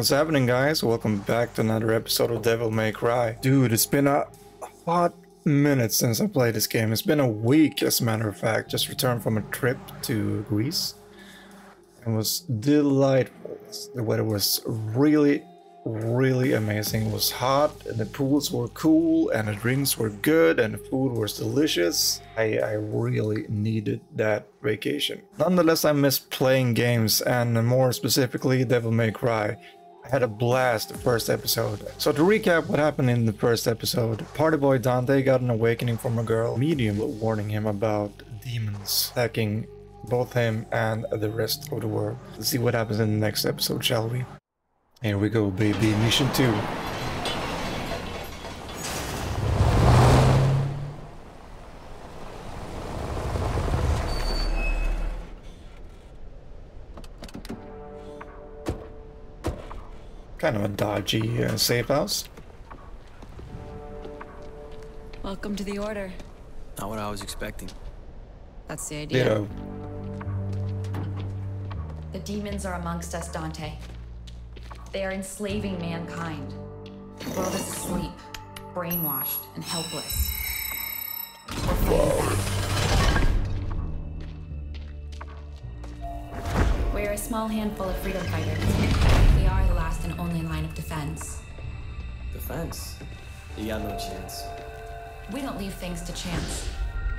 What's happening, guys? Welcome back to another episode of Devil May Cry. Dude, it's been a hot minute since I played this game. It's been a week, as a matter of fact. Just returned from a trip to Greece. It was delightful. The weather was really, really amazing. It was hot, and the pools were cool, and the drinks were good, and the food was delicious. I, I really needed that vacation. Nonetheless, I miss playing games, and more specifically, Devil May Cry. Had a blast the first episode. So to recap what happened in the first episode, party boy Dante got an awakening from a girl, medium warning him about demons attacking both him and the rest of the world. Let's see what happens in the next episode, shall we? Here we go, baby. Mission 2. Kind of a dodgy uh, safe house. Welcome to the order. Not what I was expecting. That's the idea. Ditto. The demons are amongst us, Dante. They are enslaving mankind. The world is asleep, brainwashed, and helpless. We're fighting back. We're a small handful of freedom fighters. We are the last and only line of defense. Defense? You got no chance. We don't leave things to chance.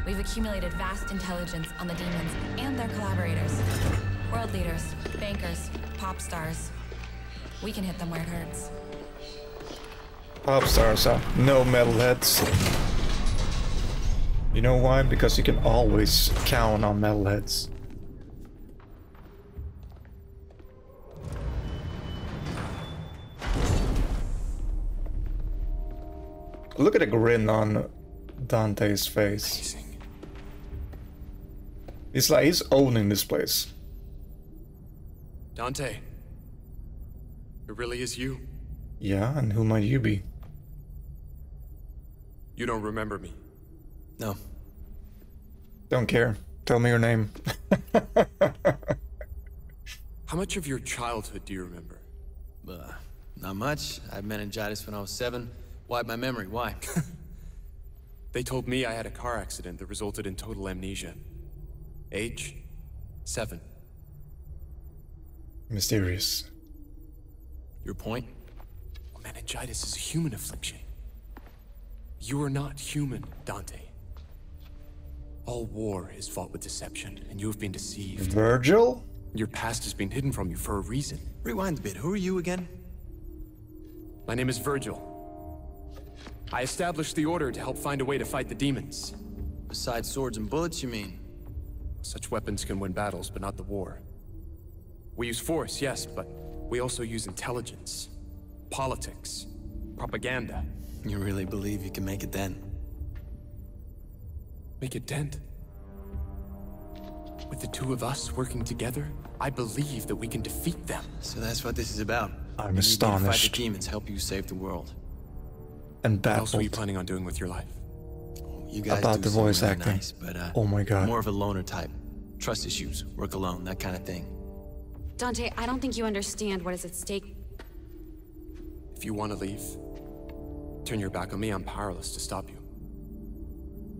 We've accumulated vast intelligence on the demons and their collaborators. World leaders, bankers, pop stars. We can hit them where it hurts. Pop stars, huh? No metalheads. You know why? Because you can always count on metalheads. Look at the grin on Dante's face. Amazing. It's like he's owning this place. Dante. It really is you. Yeah, and who might you be? You don't remember me. No. Don't care. Tell me your name. How much of your childhood do you remember? Uh, not much. I had meningitis when I was seven. Wiped my memory. Why? They told me I had a car accident that resulted in total amnesia. Age? Seven. Mysterious. Your point? Meningitis is a human affliction. You are not human, Dante. All war is fought with deception, and you have been deceived. Virgil? Your past has been hidden from you for a reason. Rewind a bit. Who are you again? My name is Virgil. I established the Order to help find a way to fight the demons. Besides swords and bullets, you mean? Such weapons can win battles, but not the war. We use force, yes, but we also use intelligence, politics, propaganda. You really believe you can make it then? Make a dent. With the two of us working together, I believe that we can defeat them. So that's what this is about. I'm You need me to astonished. Fight the demons, help you save the world. And What else were you planning on doing with your life? You guys About do the voice really acting. Nice, but uh, Oh my god. more of a loner type. Trust issues, work alone, that kind of thing. Dante, I don't think you understand what is at stake. If you want to leave, turn your back on me, I'm powerless to stop you.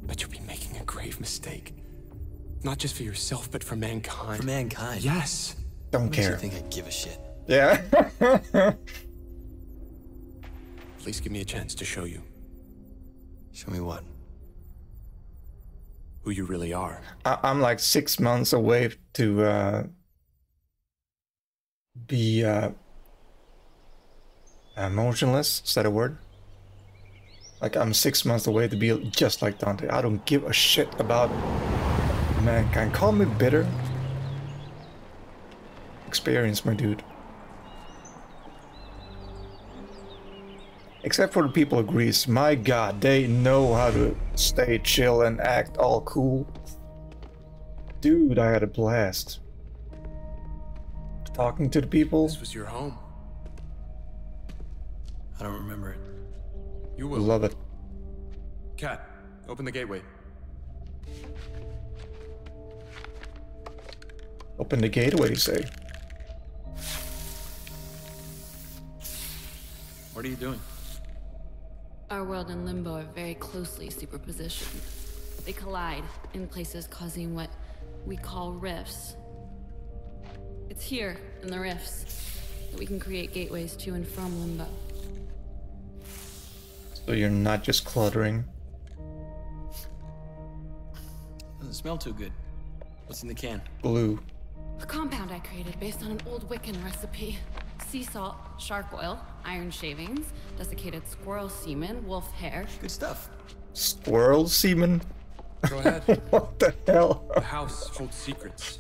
But you'll be making a grave mistake. Not just for yourself, but for mankind. For mankind. Yes. Don't Makes you care. think I give a shit. Yeah. Please give me a chance to show you Show me what? who you really are. I- I'm like six months away to uh, be uh, emotionless. Is that a word? Like I'm six months away to be just like Dante. I don't give a shit about mankind. Call me bitter. Experience, my dude. Except for the people of Greece, my god, they know how to stay chill and act all cool. Dude, I had a blast. Talking to the people. This was your home. I don't remember it. You will. Love it. Kat, open the gateway. Open the gate, what do you say? What are you doing? Our world and Limbo are very closely superpositioned. They collide in places causing what we call rifts. It's here, in the rifts, that we can create gateways to and from Limbo. So you're not just cluttering. Doesn't smell too good. What's in the can? Blue. A compound I created based on an old Wiccan recipe. Sea salt, shark oil, iron shavings, desiccated squirrel semen, wolf hair. Good stuff. Squirrel semen? Go ahead. What the hell? the house holds secrets.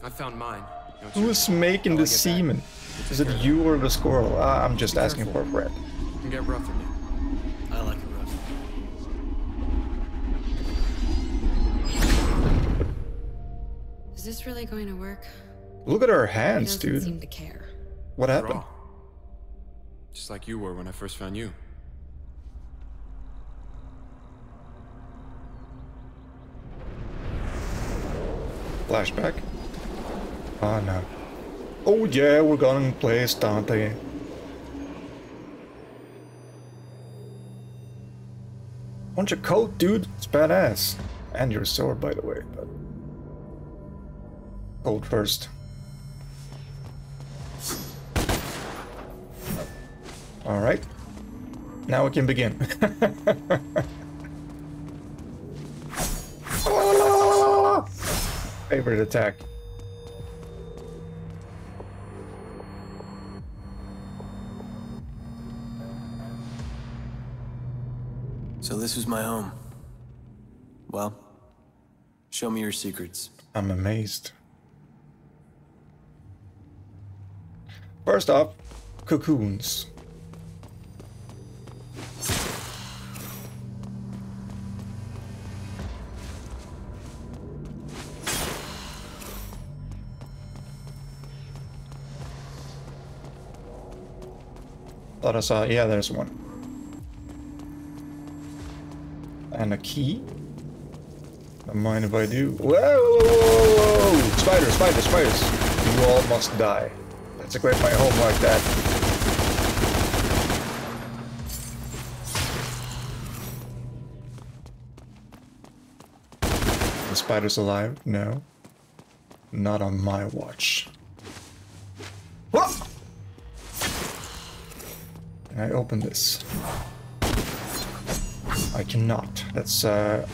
I found mine. Don't? Who's making the I get back? semen? Is it you or the squirrel? Uh, I'm just Be asking for a careful. friend. It can get rough in you. I like it rough. Is this really going to work? Look at her hands, dude. seem to care. What happened? Raw. Just like you were when I first found you. Flashback? Oh no. Oh yeah, we're gonna play as Dante. Want your coat, dude? It's badass. And your sword, by the way, but... Coat first. Alright. Now we can begin. Favorite attack. So this was my home. Well, show me your secrets. I'm amazed. First off, cocoons. Thought I saw, yeah, there's one. And a key. Don't mind if I do. Whoa, whoa, whoa, whoa! Spiders, spiders, spiders! You all must die. Let's equip my home like that. The spider's alive? No. Not on my watch. Can I open this? I cannot. That's uh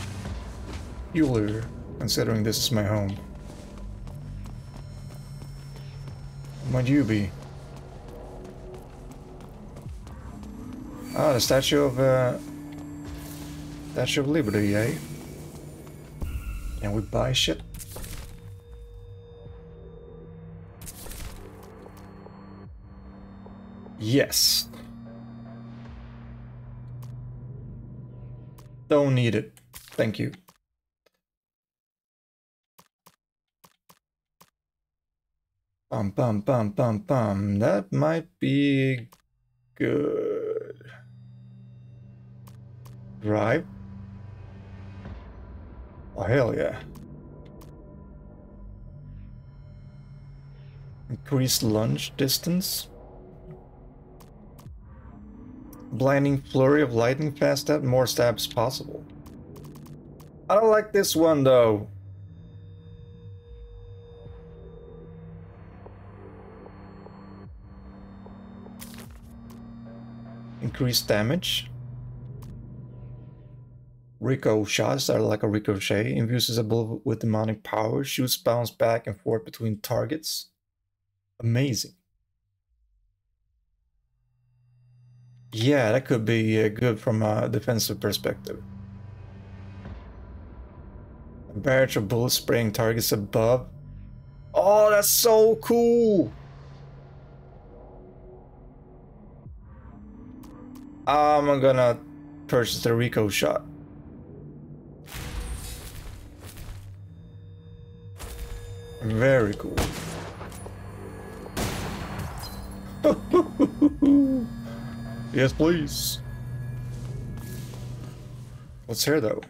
peculiar, considering this is my home. Might you be? Ah, the Statue of uh, Statue of Liberty, eh? Can we buy shit? Yes. Don't need it. Thank you. Bum bum bum bum bum. That might be good. Drive. Oh hell yeah. Increased lunge distance. Blinding flurry of lightning fast stab, more stabs possible. I don't like this one though. Increased damage. Ricoshots are like a ricochet, infuses a bullet with demonic power, shoots bounce back and forth between targets. Amazing. Yeah, that could be uh, good from a defensive perspective. A barrage of bullets spraying targets above. Oh, that's so cool! I'm gonna purchase the Ricoshot. Very cool. Yes, please. What's here, though.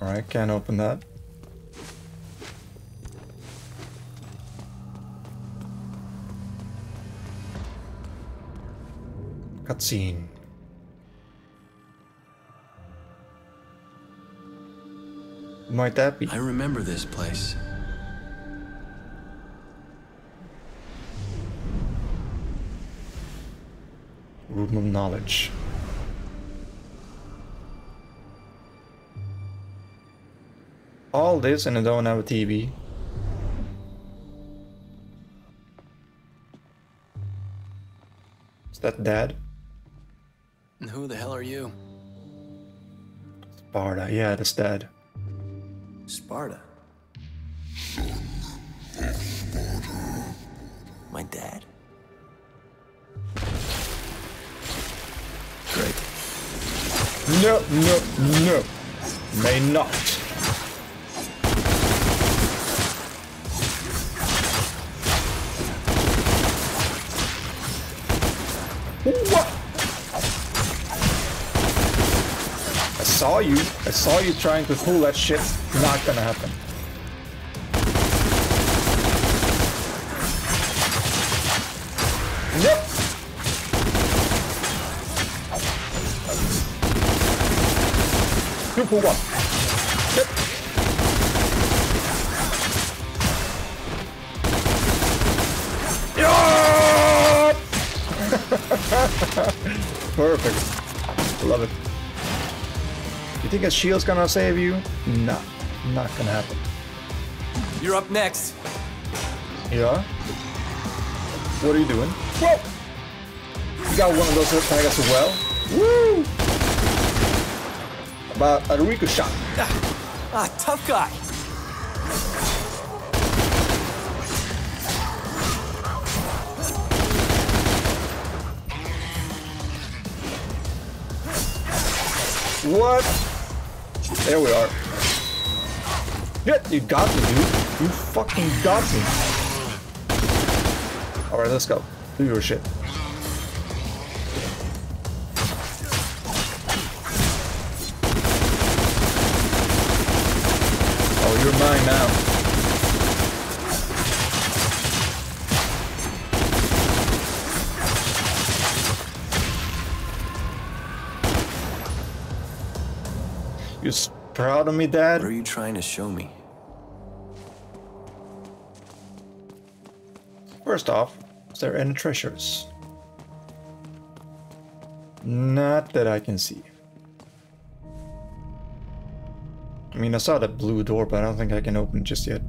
Alright, can't open that. Cutscene. Might that be? I remember this place. Room of Knowledge. All this and I don't have a TV. Is that dad? And who the hell are you? Sparta, yeah, that's dad. You trying to pull that shit. Not gonna happen. Two for one. Yep. Perfect. Love it. Think a shield's gonna save you? No, not gonna happen. You're up next. Yeah? What are you doing? Whoa! You got one of those attacks as well? Woo! About a Ricoshot. Ah, tough guy. What? There we are. Yeah, you got me, dude. You fucking got me. Alright, let's go. Do your shit. Oh, you're mine now. You s- proud of me, Dad? What are you trying to show me? First off, is there any treasures? Not that I can see. I mean, I saw that blue door, but I don't think I can open it just yet.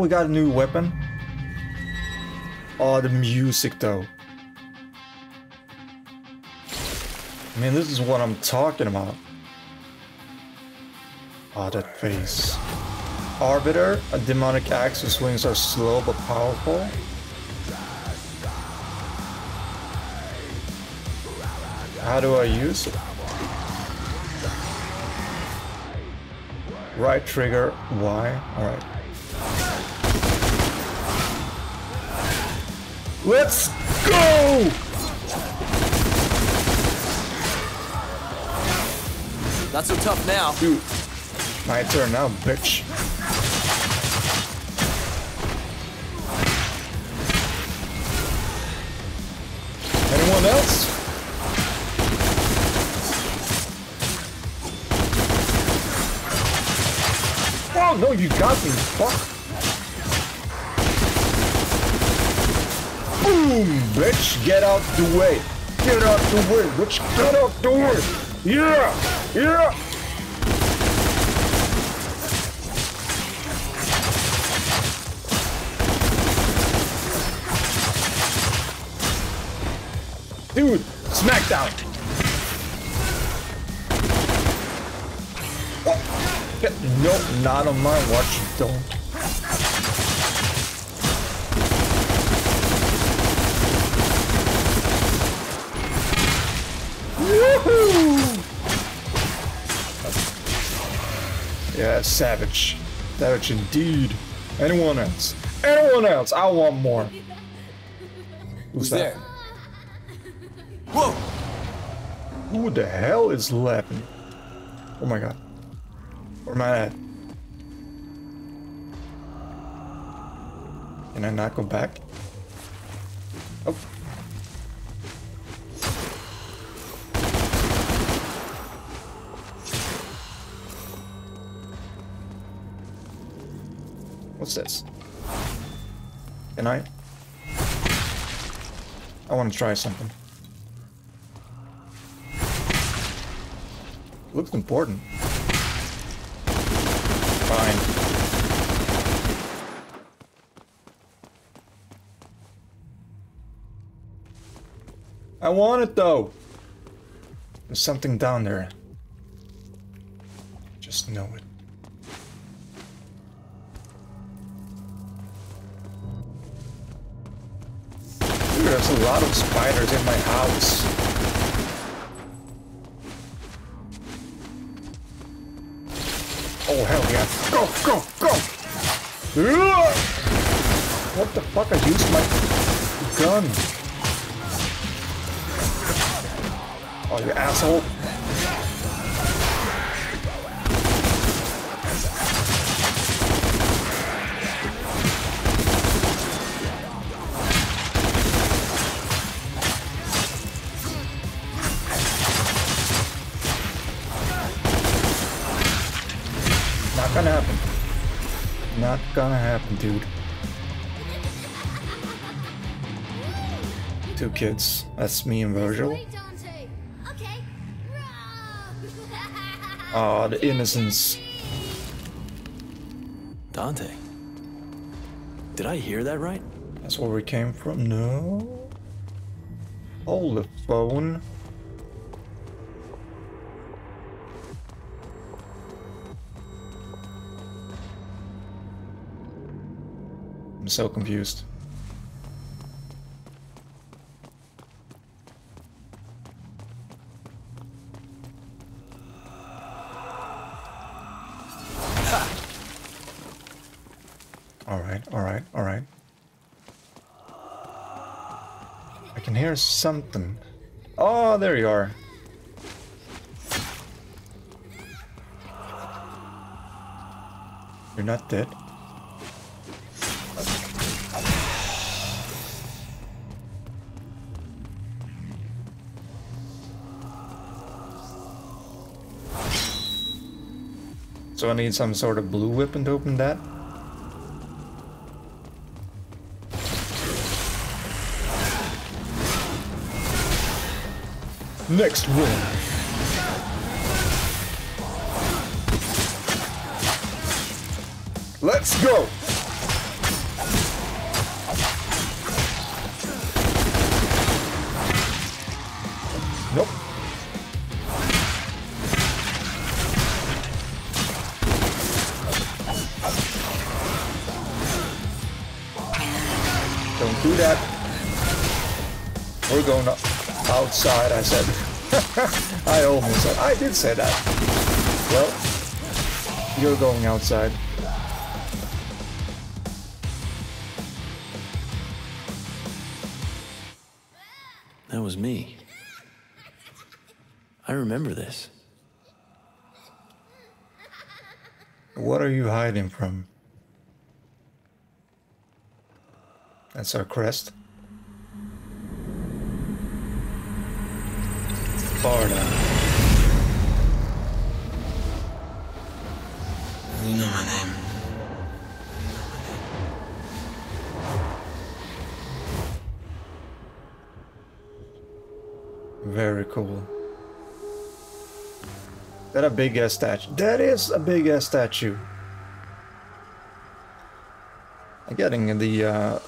We got a new weapon. Oh, the music though. I mean, this is what I'm talking about. Oh, that face. Arbiter, a demonic axe whose swings are slow but powerful. How do I use it? Right trigger, Y. Alright. Let's go! Not so tough now. Dude, my turn now, bitch. Anyone else? Oh no, you got me, fuck. Boom, bitch, get out the way. Get out the way, bitch, get out the way. Yeah, yeah. Dude, Smackdown. Oh, no, not on my watch. Don't. Woohoo! Yeah, savage. Savage indeed. Anyone else? Anyone else? I want more. Who's, Who's that? there? Whoa! Who the hell is laughing? Oh my god. Where am I at? Can I not go back? Oh. What's this? Can I? I want to try something. Looks important. Fine. I want it though. There's something down there. Just know it. A lot of spiders in my house. Oh hell yeah. Go, go, go! What the fuck? I used my gun. Oh, you asshole. Gonna happen, dude. Two kids. That's me and Virgil. Wait, Dante. Okay. Ah, the innocence. Dante. Did I hear that right? That's where we came from. No. Hold the phone. So confused. All right, all right, all right. I can hear something. Oh, there you are. You're not dead. So I need some sort of blue weapon to open that? Next one. Let's go. Outside, I said. I almost said. I did say that. Well, you're going outside. That was me. I remember this. What are you hiding from? That's our crest. Sparta. You know my name. Very cool. That a big ass statue. That is a big ass statue. I'm getting the uh,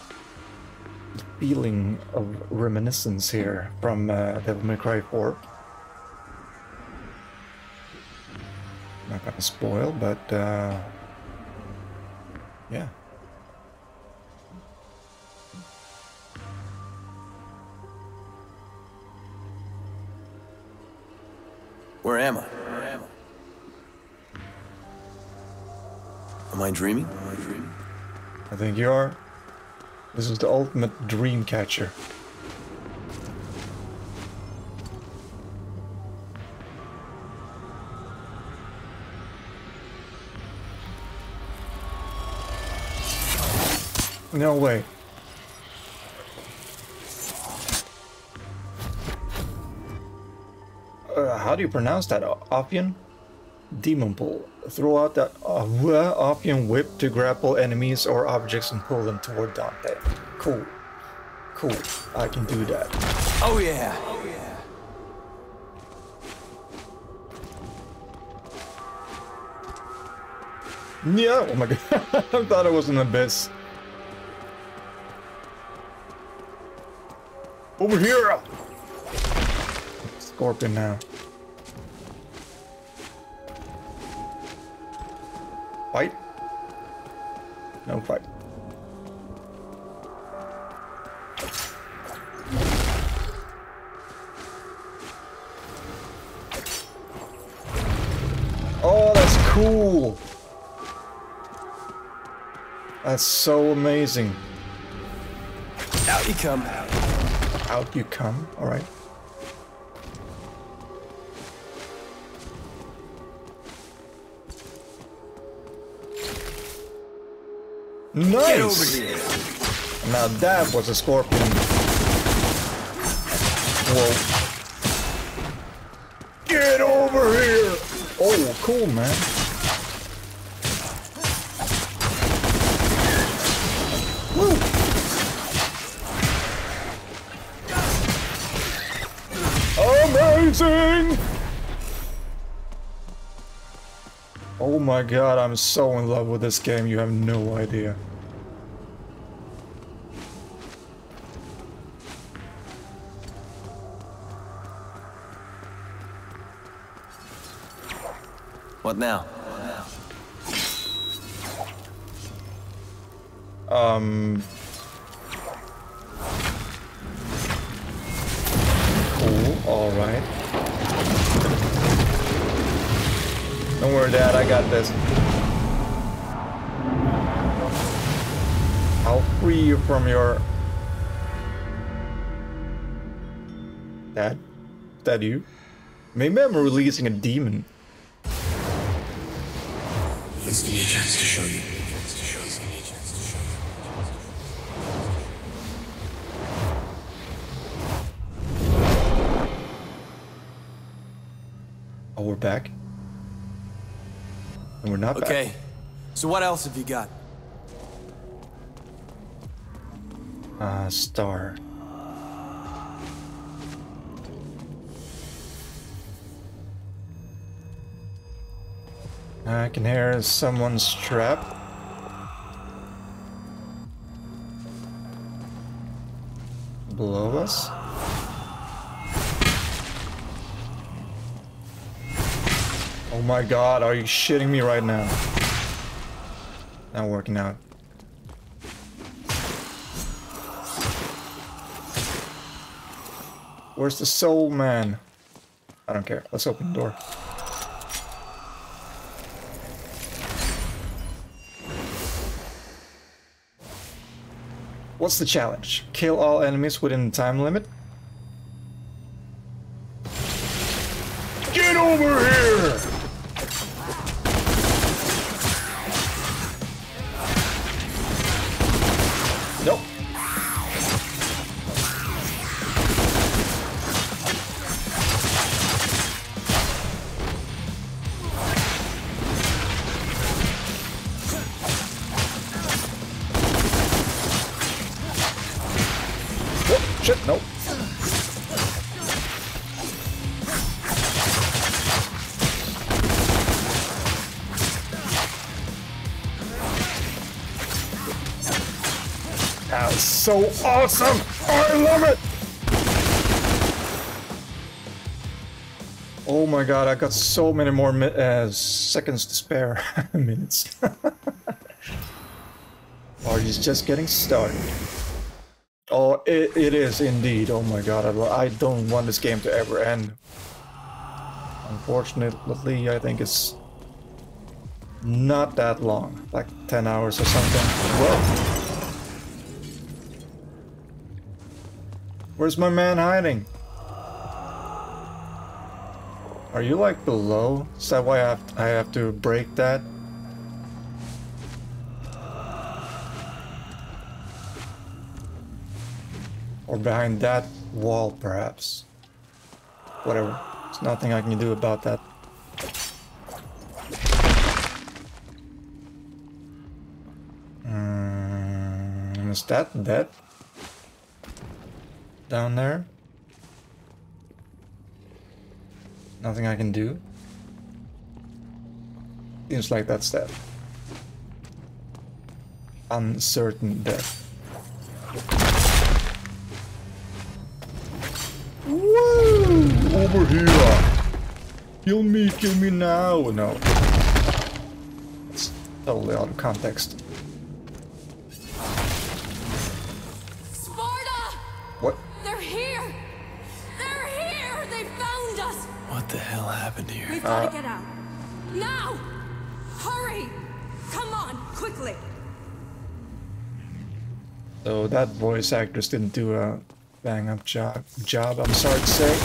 feeling of reminiscence here from uh, Devil May Cry 4. Not gonna spoil, but uh, yeah. Where am I? Where am I? Am I dreaming? Am I dreaming? I think you are. This is the ultimate dream catcher. No way. Uh, how do you pronounce that? Oppian? Demon pull. Throw out that uh, Oppian whip to grapple enemies or objects and pull them toward Dante. Cool. Cool. I can do that. Oh yeah. Yeah, oh my god. I thought it was an abyss. Over here! Scorpion now. Fight? No fight. Oh, that's cool! That's so amazing. Out you come. Out you come. Nice! Get over here. Now that was a scorpion. Whoa. Get over here! Oh, cool, man. My god, I'm so in love with this game, you have no idea. What now? I'll free you from your. Dad? That you? Maybe I'm releasing a demon. Let's give me a chance to show you. Oh, we're back? And we're not back. Okay. So what else have you got? Uh, star. I can hear someone's trap. Below us. Oh my god, are you shitting me right now? Not working out. Where's the soul man? I don't care. Let's open the door. What's the challenge? Kill all enemies within the time limit? So awesome! I love it! Oh my god, I got so many more uh, seconds to spare. Minutes. Party's just getting started. Oh, it, it is indeed. Oh my god, I, I don't want this game to ever end. Unfortunately, I think it's not that long, like 10 hours or something. Whoa. Where's my man hiding? Are you like below? Is that why I have, I have to break that? Or behind that wall, perhaps. Whatever. There's nothing I can do about that. Mm, is that dead? Down there? Nothing I can do? Seems like that's dead. Uncertain death. Woo! Over here! Kill me, kill me now! No. It's totally out of context. Happened here? We've got to get out. Now! Hurry! Come on, quickly! So that voice actress didn't do a bang up job, job I'm sorry to say.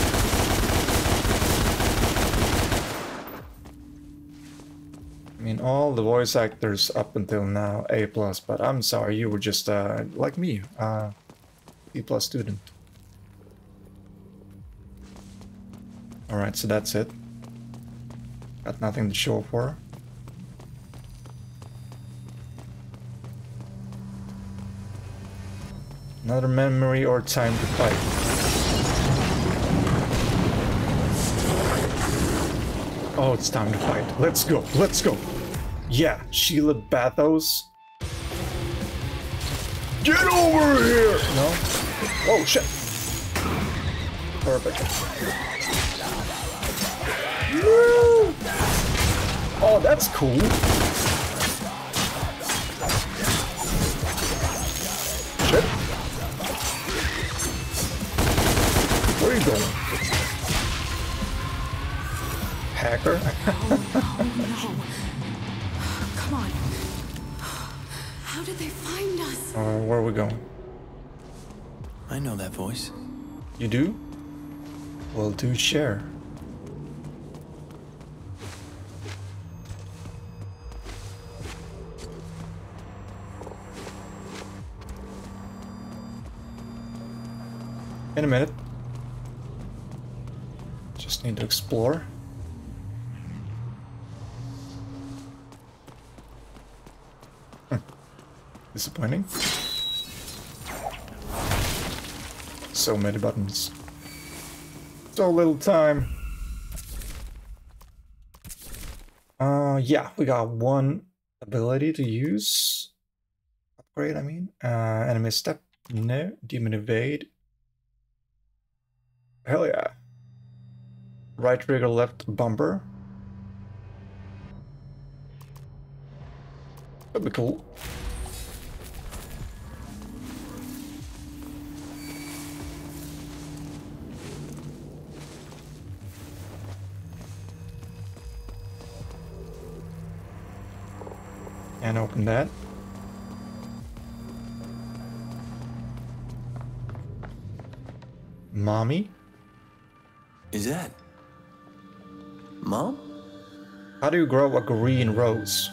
I mean, all the voice actors up until now, A+, plus, but I'm sorry, you were just, uh, like me, uh, B plus student. Alright, so that's it. Got nothing to show for. Another memory or time to fight. Oh, it's time to fight. Let's go, let's go. Yeah, Sheila Bathos. Get over here! No? Oh, shit. Perfect. Woo! Oh, that's cool. Shit. Where are you going? Hacker? Come on. How did they find us? uh, where are we going? I know that voice. You do? Well, do share. In a minute. Just need to explore. Hmm. Disappointing. So many buttons. So little time. Uh, yeah, we got one ability to use. Upgrade, I mean. Uh, enemy step. No. Demon evade. Hell yeah. Right trigger, left bumper. That'd be cool. And open that. Mommy? Is that? Mom? How do you grow a green rose?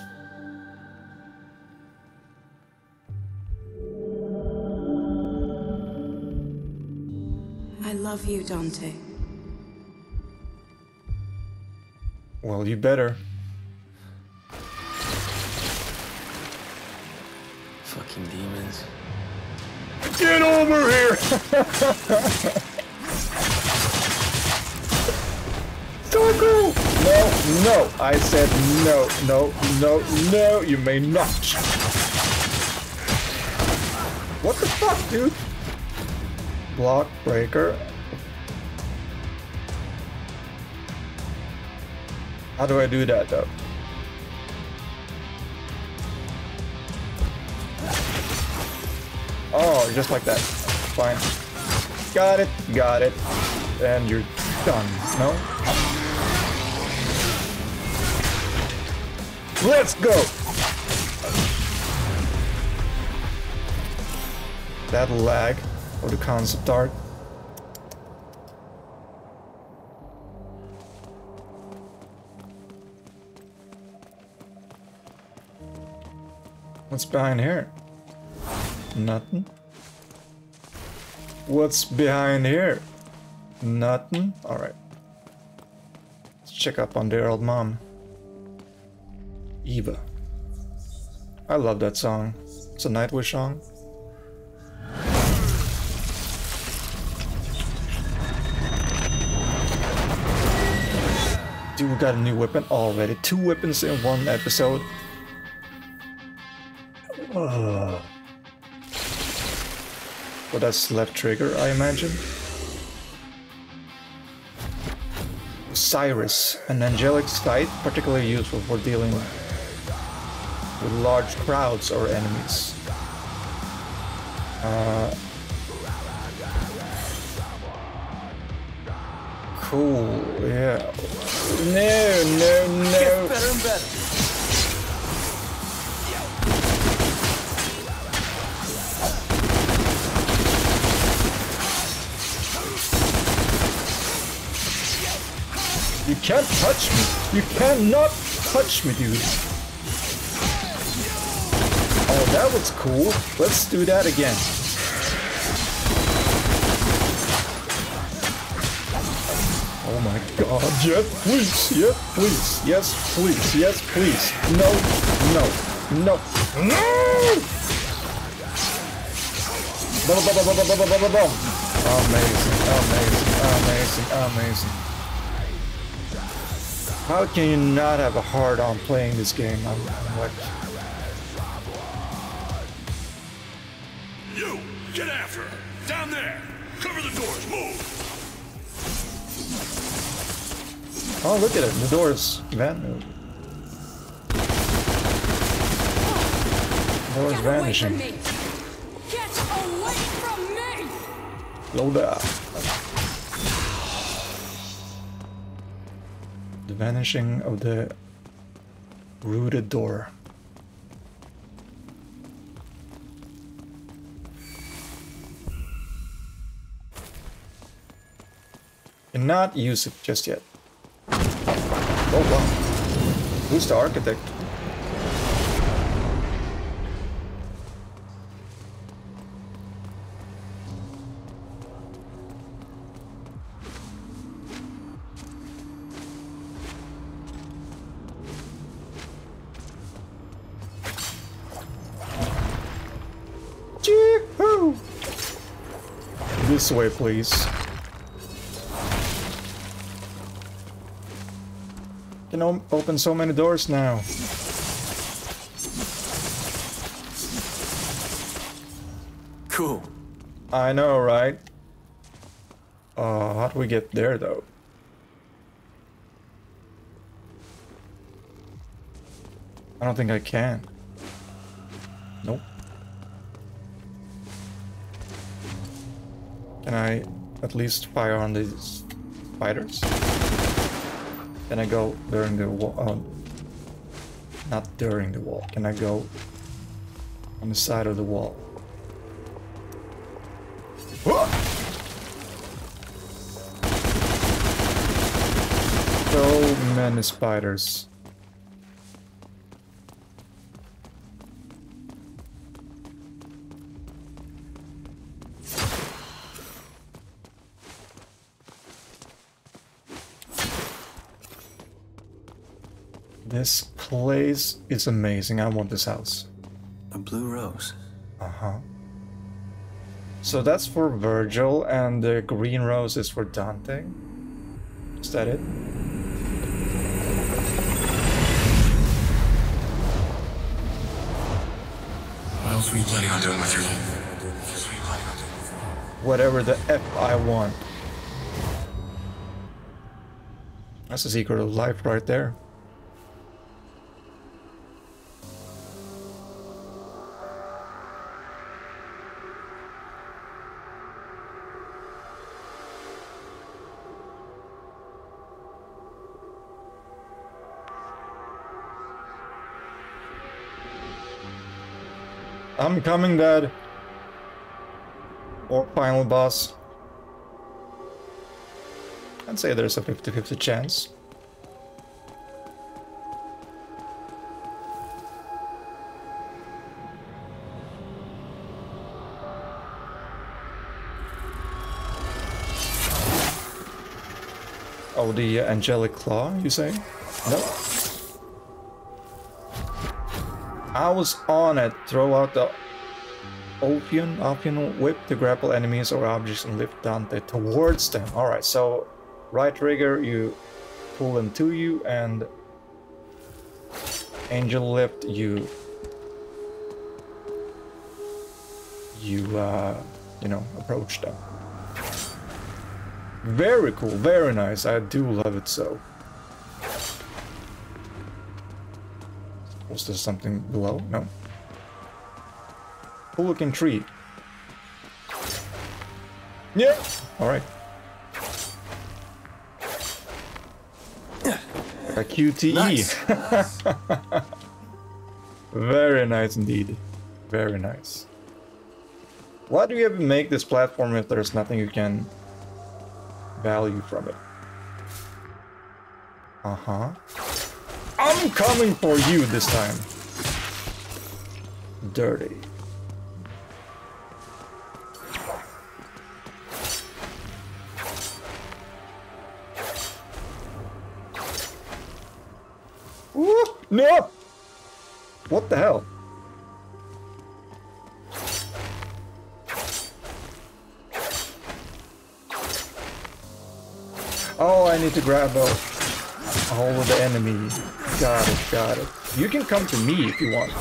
I love you, Dante. Well, you better. Fucking demons. Get over here! No, no, I said no, no, no, no, you may not. What the fuck, dude? Block breaker. How do I do that though? Oh, just like that. Fine. Got it, got it. And you're done, no? Let's go! That lag of the concept art. What's behind here? Nothing. What's behind here? Nothing? Alright. Let's check up on their old mom. Eva. I love that song. It's a Nightwish song. Dude, we got a new weapon already. Two weapons in one episode. Ugh. Well, that's left trigger, I imagine. Osiris, an angelic scythe particularly useful for dealing with large crowds or enemies. Uh, cool, yeah. No, no, no. Better and better. You can't touch me. You cannot touch me, dude. That was cool. Let's do that again. Oh my god, yes, please, yes, please, yes, please, yes, please. No, no, no, no! Amazing, amazing, amazing, amazing. How can you not have a heart on playing this game? I'm, I'm like, oh look at it, the doors van Doors Get away vanishing. Get away from me! Load up. The vanishing of the rooted door. Cannot use it just yet. Oh wow. Who's the architect? This way, please. Can open so many doors now. Cool. I know, right? Uh, how do we get there, though? I don't think I can. Nope. Can I at least fire on these spiders? Can I go during the wall? Oh, um, not during the wall. Can I go on the side of the wall? So many spiders. This place is amazing. I want this house. A blue rose. Uh-huh. So that's for Vergil, and the green rose is for Dante. Is that it? What else were you planning on doing with your life? Whatever the F I want. That's the secret of life right there. I'm coming, Dad. Or final boss. I'd say there's a 50-50 chance. Oh, the uh, angelic claw, you say? No. I was on it throughout the Ophion, Ophion whip to grapple enemies or objects and lift Dante towards them. Alright, so right trigger, you pull them to you, and angel lift, you you uh, you know approach them. Very cool, very nice. I do love it so. Was there something below? No. Cool looking tree. Yeah. All right. A QTE. Nice. Very nice indeed. Very nice. Why do you even make this platform if there's nothing you can value from it? Uh-huh. I'm coming for you this time. Dirty. No! What the hell? Oh, I need to grab a, a hold of the enemy. Got it, got it. You can come to me if you want.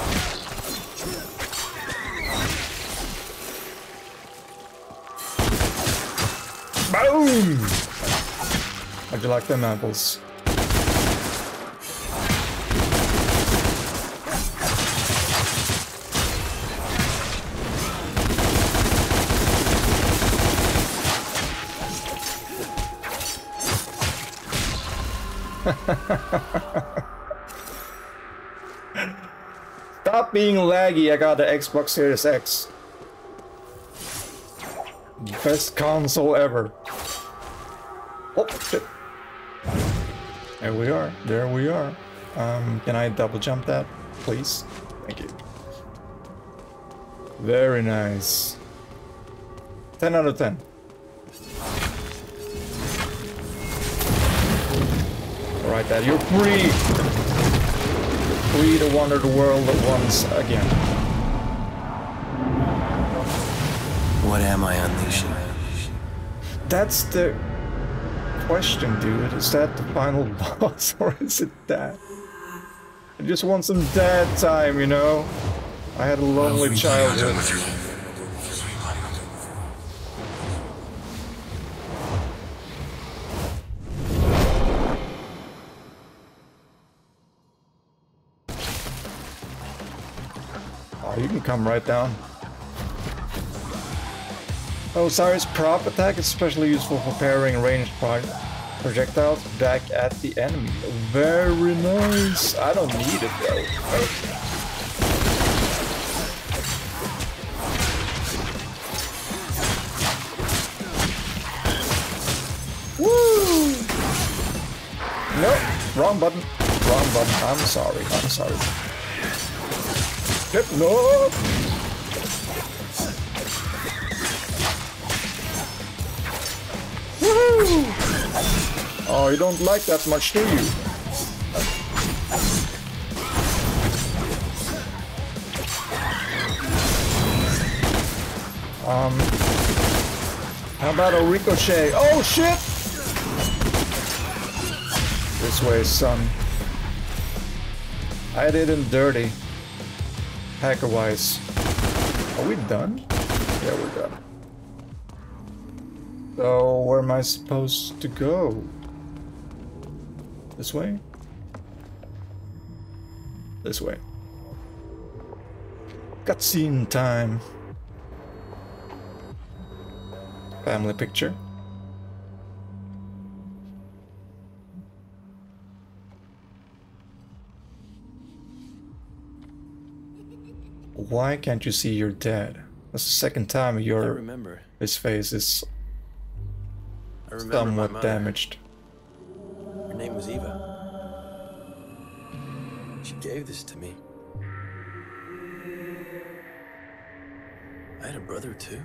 Boom! How'd you like them apples? Being laggy, I got the Xbox Series X. Best console ever. Oh, shit. There we are, there we are. Um, can I double jump that, please? Thank you. Very nice. 10 out of 10. Alright, Dad, you're free! Free to wander the world once again. What am I unleashing? That's the question, dude. Is that the final boss or is it that? I just want some dad time, you know? I had a lonely childhood. Come right down. Oh, Osiris prop attack is especially useful for parrying ranged pro projectiles back at the enemy. Very nice. I don't need it though. Woo! Nope, wrong button. Wrong button. I'm sorry. I'm sorry. No. Oh, you don't like that much, do you? Um, how about a ricochet? Oh shit! This way, son. I did him dirty. Hacker-wise. Are we done? Yeah, we're done. So, where am I supposed to go? This way? This way. Cutscene time. Family picture. Why can't you see your dad? That's the second time your remember. his face is I remember somewhat damaged. Her name was Eva. She gave this to me. I had a brother too.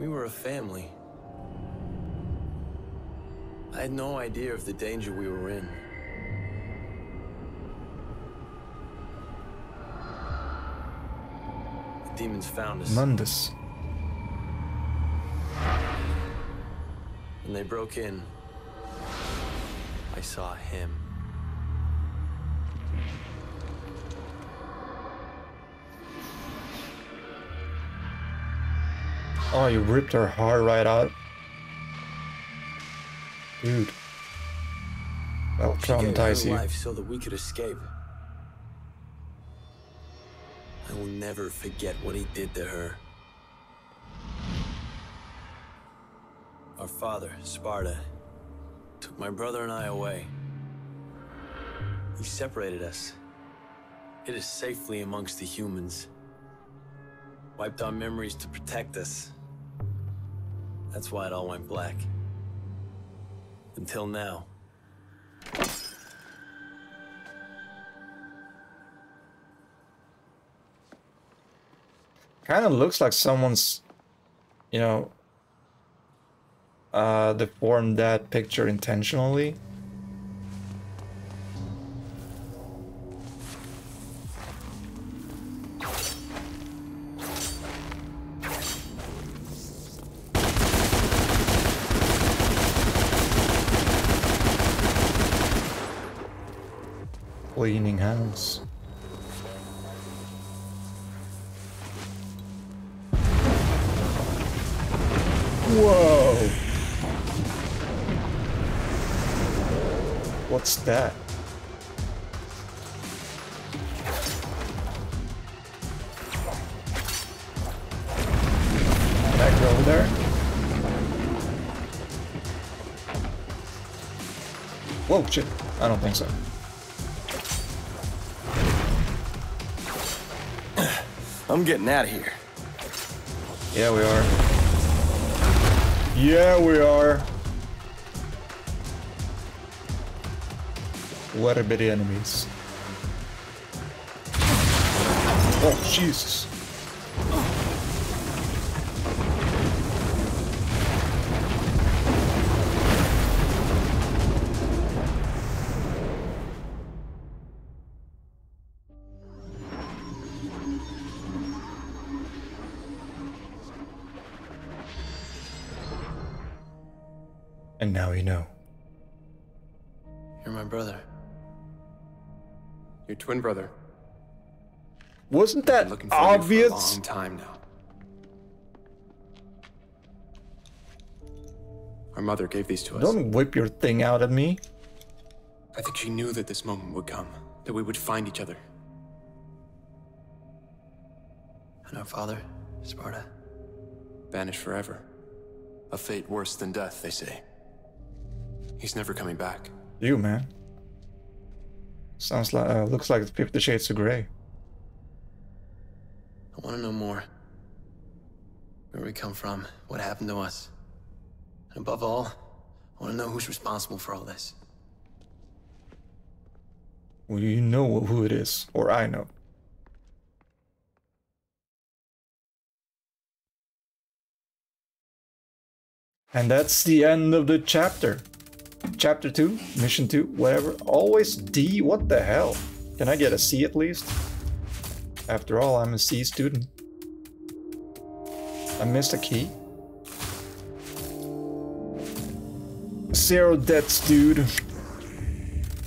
We were a family. I had no idea of the danger we were in. Demons found us. Mundus. When they broke in, I saw him. Oh, you ripped her heart right out. Dude. That'll traumatize you. life so that we could escape. Never forget what he did to her. Our father, Sparda, took my brother and I away. He separated us, hid us safely amongst the humans, wiped our memories to protect us. That's why it all went black. Until now. Kind of looks like someone's, you know, uh, deformed that picture intentionally. What's that? Can I over there? Whoa, shit. I don't think so. I'm getting out of here. Yeah, we are. Yeah, we are. What a bit enemies. Oh, Jesus. Twin brother. Wasn't that looking for you for a obvious? long time now. Our mother gave these to us. Don't whip your thing out at me. I think she knew that this moment would come, that we would find each other. And our father, Sparda. Banished forever. A fate worse than death, they say. He's never coming back. You, man. Sounds like, uh, looks like Fifty Shades of Grey. I want to know more. Where we come from, what happened to us. And above all, I want to know who's responsible for all this. Well, you know who it is, or I know. And that's the end of the chapter. Chapter 2, mission 2, whatever. Always D, what the hell? Can I get a C at least? After all, I'm a C student. I missed a key. Zero deaths, dude.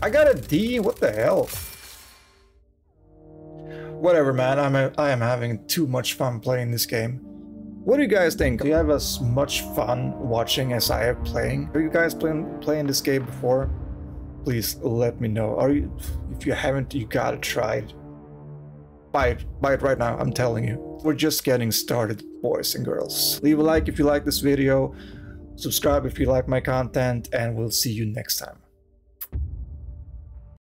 I got a D, what the hell? Whatever, man. I'm a, I am having too much fun playing this game. What do you guys think? Do you have as much fun watching as I have playing? Are you guys playing playing this game before? Please let me know. Are you? If you haven't, you gotta try it. Buy it. Buy it right now. I'm telling you. We're just getting started, boys and girls. Leave a like if you like this video. Subscribe if you like my content, and we'll see you next time.